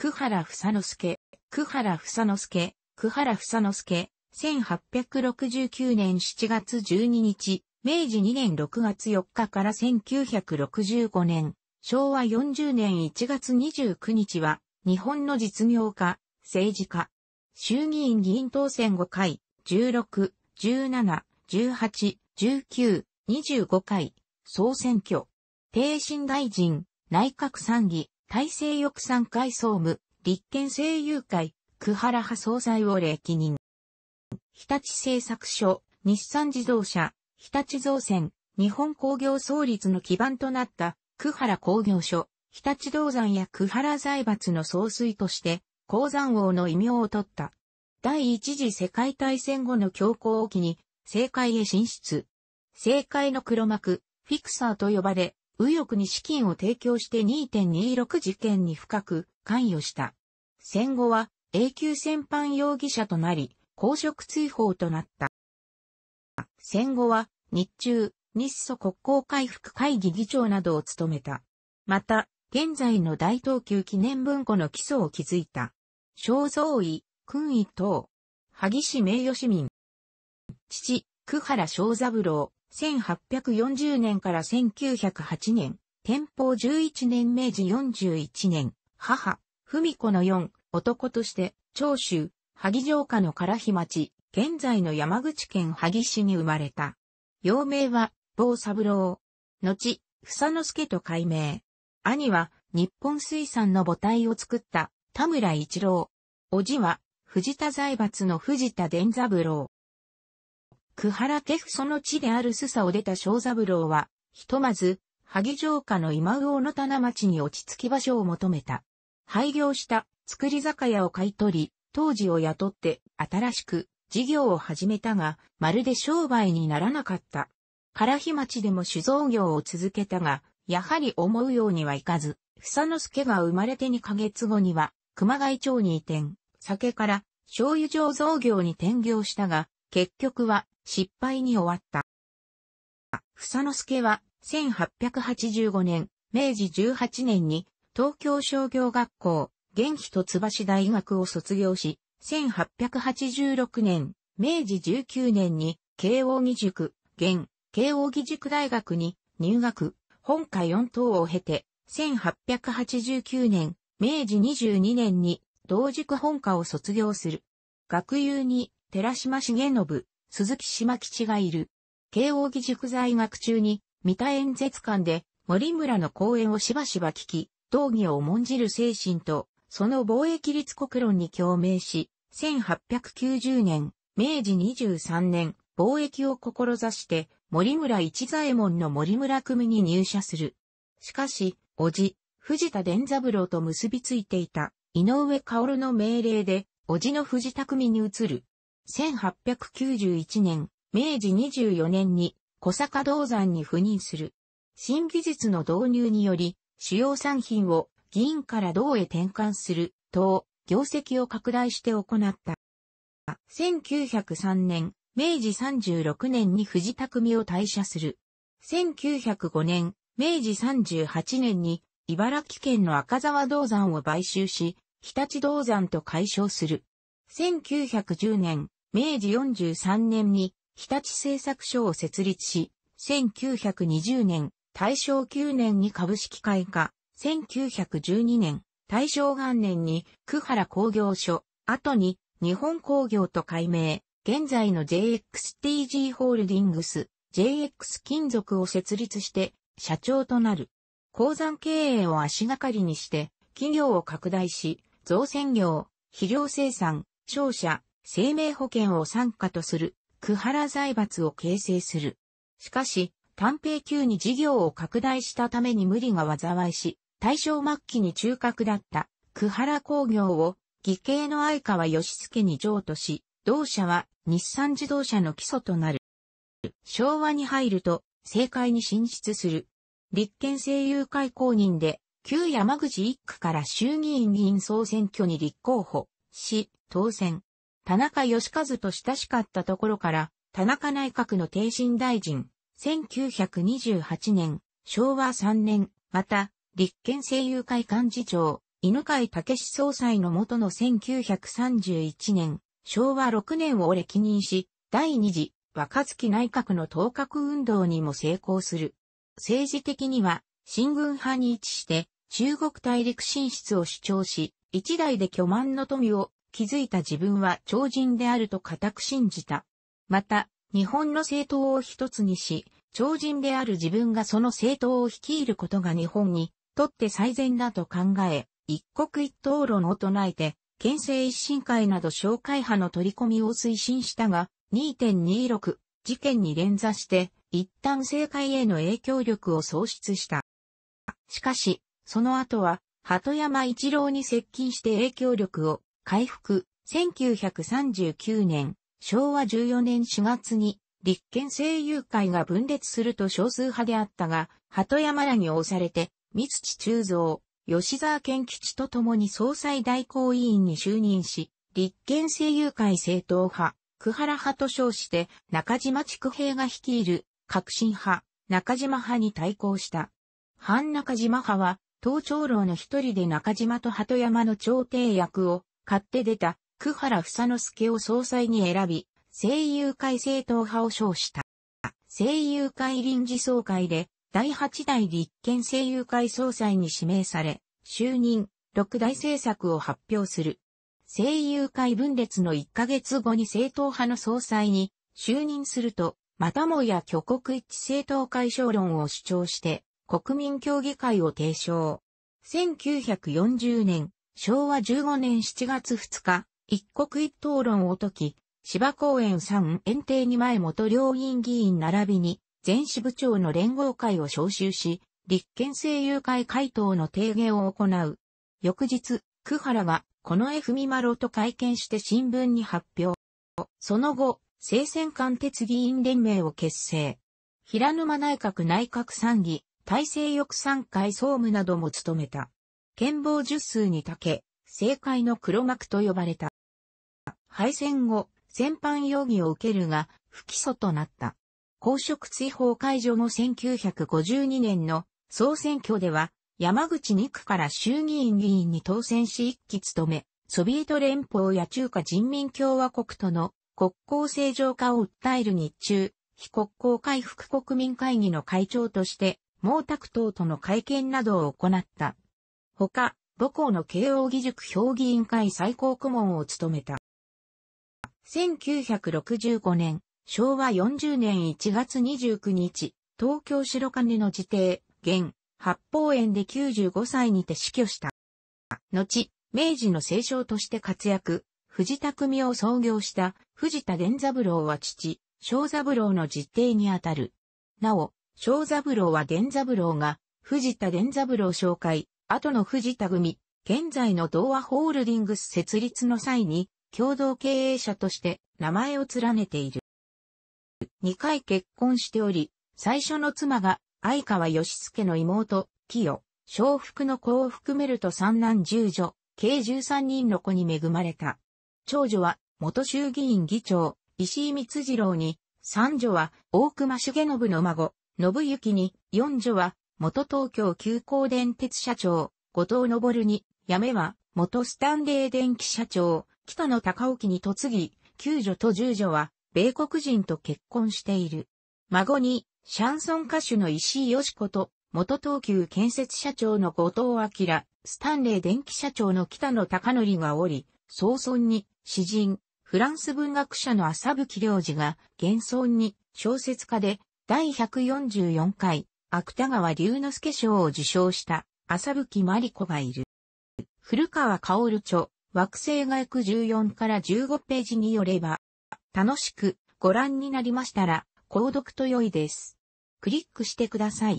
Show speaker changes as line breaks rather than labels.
久原房之助、久原房之助、久原房之助、1869年7月12日、明治2年6月4日から1965年、昭和40年1月29日は、日本の実業家、政治家、衆議院議員当選5回、16、17、18、19、25回、総選挙、帝神大臣、内閣参議、大西翼産会総務、立憲政友会、久原派総裁を歴任。日立製作所、日産自動車、日立造船、日本工業創立の基盤となった久原工業所、日立銅山や久原財閥の総帥として、鉱山王の異名を取った。第一次世界大戦後の強行を機に、政界へ進出。政界の黒幕、フィクサーと呼ばれ、右翼に資金を提供して2.26事件に深く関与した。戦後は永久戦犯容疑者となり、公職追放となった。戦後は日中、日ソ国交回復会議議長などを務めた。また、現在の大東急記念文庫の基礎を築いた。正蔵医、勲位等、萩市名誉市民。父、久原正三郎、1840年から1908年、天保11年明治41年、母、文子の四、男として、長州、萩城下の唐日町、現在の山口県萩市に生まれた。幼名は、坊三郎。後、房之助と改名。兄は、日本水産の母体を作った田村一郎。叔父は、藤田財閥の藤田伝三郎。久原家父その地である須佐を出た小三郎は、ひとまず、萩城下の今魚の棚町に落ち着き場所を求めた。廃業した作り酒屋を買い取り、当時を雇って新しく事業を始めたが、まるで商売にならなかった。唐日町でも酒造業を続けたが、やはり思うようにはいかず、房之助が生まれて2ヶ月後には、熊谷町に移転、酒から醤油醸造業に転業したが、結局は失敗に終わった。房之助は1885年、明治18年に東京商業学校、元気と橋大学を卒業し、1886年、明治19年に慶応義塾、現、慶応義塾大学に入学、本科4等を経て、1889年、明治22年に同塾本科を卒業する。学友に寺島重信、鈴木島吉がいる。慶応義塾在学中に、三田演説館で森村の講演をしばしば聞き、道義を重んじる精神と、その貿易立国論に共鳴し、1890年、明治23年、貿易を志して、森村一左衛門の森村組に入社する。しかし、叔父、藤田伝三郎と結びついていた、井上薫の命令で、叔父の藤田組に移る。1891年、明治24年に小坂銅山に赴任する。新技術の導入により、主要産品を銀から銅へ転換する、と、業績を拡大して行った。1903年、明治36年に藤田組を退社する。1905年、明治38年に茨城県の赤沢銅山を買収し、日立銅山と解消する。1910年、明治43年に日立製作所を設立し、1920年、大正9年に株式会化、1912年、大正元年に久原工業所、後に日本工業と改名、現在の JXTG ホールディングス、JX 金属を設立して社長となる。鉱山経営を足がかりにして企業を拡大し、造船業、肥料生産、商社、生命保険を参加とする、久原財閥を形成する。しかし、短平級に事業を拡大したために無理が災いし、大正末期に中核だった久原工業を義兄の相川義介に譲渡し、同社は日産自動車の基礎となる。昭和に入ると政界に進出する。立憲政友会公認で、旧山口一区から衆議院議員総選挙に立候補し、当選。田中義和と親しかったところから、田中内閣の帝神大臣、1928年、昭和3年、また、立憲政友会幹事長、犬飼武総裁の元の1931年、昭和6年を歴任し、第二次若月内閣の当閣運動にも成功する。政治的には、新軍派に位置して、中国大陸進出を主張し、一代で巨万の富を築いた自分は超人であると固く信じた。また、日本の政党を一つにし、超人である自分がその政党を率いることが日本にとって最善だと考え、一国一党論を唱えて、県政一新会など紹介派の取り込みを推進したが、2.26事件に連座して、一旦政界への影響力を喪失した。しかし、その後は、鳩山一郎に接近して影響力を回復。1939年、昭和14年4月に、立憲政友会が分裂すると少数派であったが、鳩山らに押されて、三土中蔵、吉沢健吉と共に総裁代行委員に就任し、立憲政友会政党派、久原派と称して、中島筑平が率いる、革新派、中島派に対抗した。反中島派は、党長老の一人で中島と鳩山の調停役を買って出た、久原房之助を総裁に選び、政友会政党派を称した。政友会臨時総会で、第8代立憲政友会総裁に指名され、就任、六大政策を発表する。政友会分裂の1ヶ月後に政党派の総裁に就任すると、またもや挙国一致政党解消論を主張して、国民協議会を提唱。1940年、昭和15年7月2日、一国一党論を解き、芝公園三園庭に前元両院議員並びに、全支部長の連合会を招集し、立憲政友会回答の提言を行う。翌日、久原がこの F ミマロと会見して新聞に発表。その後、聖戦艦鉄議員連盟を結成。平沼内閣内閣参議、大西翼参会総務なども務めた。剣謀十数に長け、政界の黒幕と呼ばれた。敗戦後、戦犯容疑を受けるが、不起訴となった。公職追放解除後1952年の総選挙では、山口2区から衆議院議員に当選し一期務め、ソビエト連邦や中華人民共和国との国交正常化を訴える日中、非国交回復国民会議の会長として、毛沢東との会見などを行った。他、母校の慶応義塾評議員会最高顧問を務めた。1965年、昭和40年1月29日、東京白金の自邸、現、八方園で95歳にて死去した。後、明治の清少として活躍、藤田組を創業した藤田伝三郎は父、小三郎の実弟にあたる。なお、小三郎は伝三郎が藤田伝三郎紹介、後の藤田組、現在の同和ホールディングス設立の際に共同経営者として名前を連ねている。二回結婚しており、最初の妻が相川義介の妹、清、小福の子を含めると三男十女、計13人の子に恵まれた。長女は、元衆議院議長、石井光次郎に、三女は、大熊重信の孫、信行に、四女は、元東京急行電鉄社長、後藤昇に、やめは、元スタンレー電気社長、北野高沖に嫁ぎ、九女と十女は、米国人と結婚している。孫に、シャンソン歌手の石井よし子と、元東急建設社長の後藤明、スタンレー電気社長の北野隆則がおり、早々に、詩人、フランス文学者の浅吹良二が、現存に、小説家で、第144回、芥川龍之介賞を受賞した、浅吹真理子がいる。古川薫著、惑星が行く14から15ページによれば、楽しくご覧になりましたら、購読と良いです。クリックしてください。